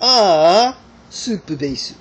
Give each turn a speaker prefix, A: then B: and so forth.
A: a super bass.